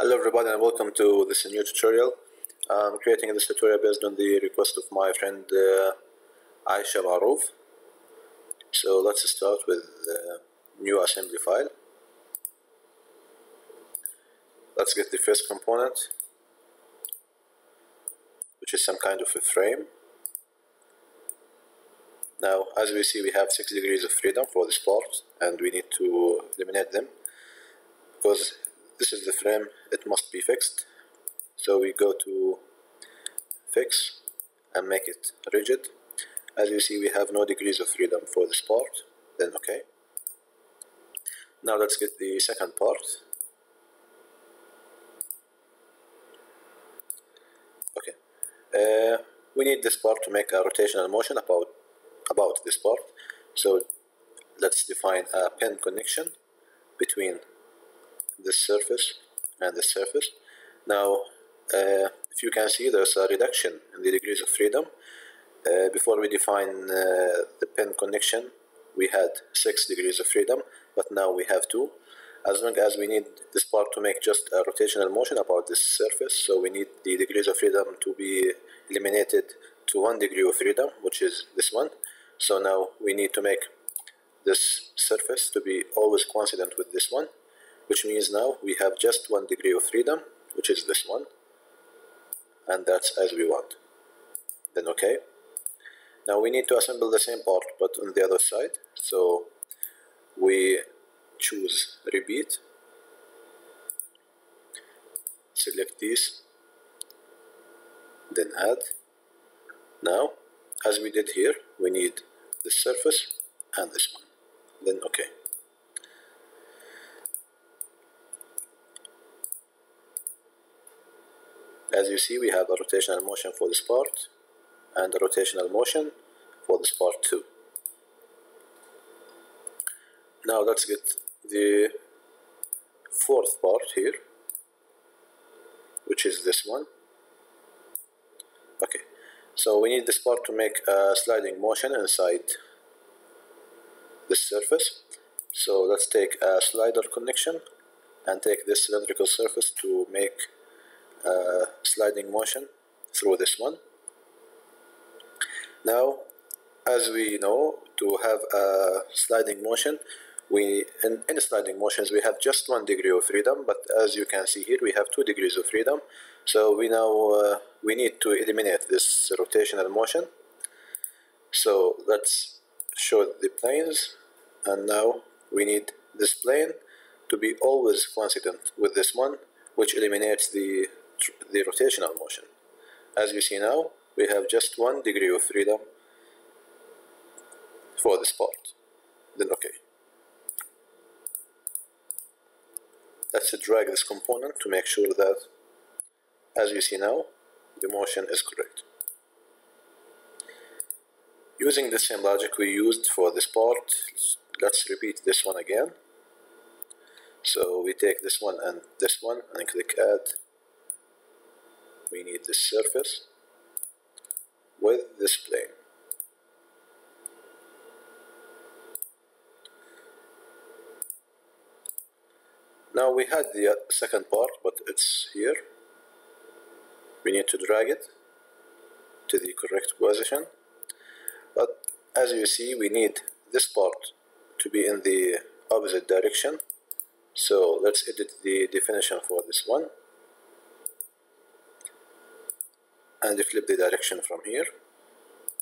Hello everybody and welcome to this new tutorial. I'm creating this tutorial based on the request of my friend uh, Aisha Maruf. So let's start with the new assembly file. Let's get the first component which is some kind of a frame. Now as we see we have 6 degrees of freedom for this part and we need to eliminate them because this is the frame it must be fixed. So we go to fix and make it rigid. As you see we have no degrees of freedom for this part. Then okay. Now let's get the second part. Okay. Uh, we need this part to make a rotational motion about about this part. So let's define a pin connection between this surface and this surface. Now, uh, if you can see, there's a reduction in the degrees of freedom. Uh, before we define uh, the pin connection, we had 6 degrees of freedom, but now we have 2. As long as we need this part to make just a rotational motion about this surface, so we need the degrees of freedom to be eliminated to 1 degree of freedom, which is this one. So now we need to make this surface to be always coincident with this one which means now we have just one degree of freedom which is this one and that's as we want. Then okay. Now we need to assemble the same part but on the other side. So we choose repeat. Select this. Then add. Now as we did here we need the surface and this one. Then okay as you see we have a rotational motion for this part and a rotational motion for this part too. Now let's get the fourth part here which is this one. Okay so we need this part to make a sliding motion inside this surface. So let's take a slider connection and take this cylindrical surface to make uh, sliding motion through this one. Now, as we know, to have a sliding motion, we in, in sliding motions we have just one degree of freedom, but as you can see here, we have two degrees of freedom. So we now uh, we need to eliminate this rotational motion. So let's show the planes, and now we need this plane to be always coincident with this one, which eliminates the the rotational motion. As we see now, we have just one degree of freedom for this part. Then okay. Let's drag this component to make sure that, as you see now, the motion is correct. Using the same logic we used for this part, let's repeat this one again. So we take this one and this one and click add we need this surface with this plane. Now we had the uh, second part, but it's here. We need to drag it to the correct position. But as you see, we need this part to be in the opposite direction. So let's edit the definition for this one. And flip the direction from here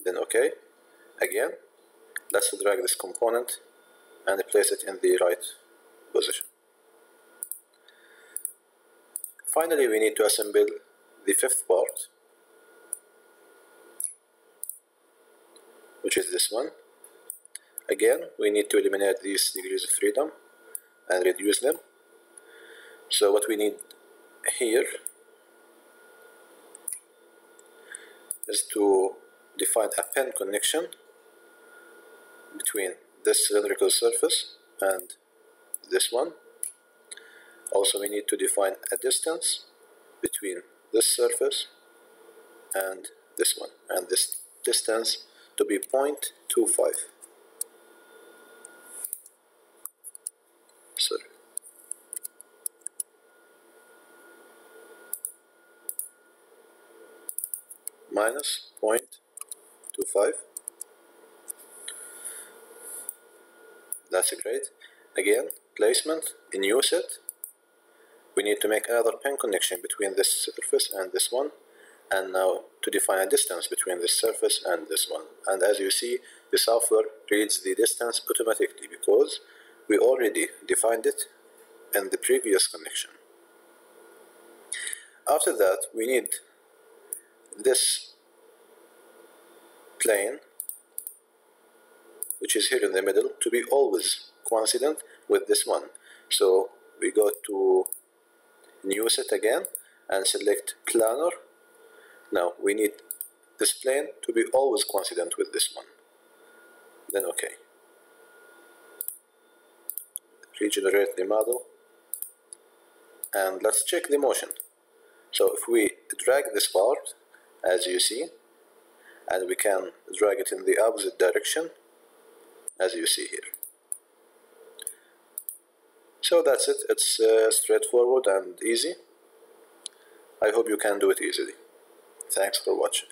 then OK again let's drag this component and place it in the right position. Finally we need to assemble the fifth part which is this one. Again we need to eliminate these degrees of freedom and reduce them. So what we need here is to define a pin connection between this cylindrical surface and this one. Also we need to define a distance between this surface and this one and this distance to be 0.25. minus 0.25 that's great again placement in new set we need to make another pin connection between this surface and this one. And now to define a distance between this surface and this one. And as you see the software reads the distance automatically because we already defined it in the previous connection. After that we need this plane which is here in the middle to be always coincident with this one. So we go to new set again and select planar. Now we need this plane to be always coincident with this one. Then okay. Regenerate the model. And let's check the motion. So if we drag this part as you see. And we can drag it in the opposite direction as you see here. So that's it. It's uh, straightforward and easy. I hope you can do it easily. Thanks for watching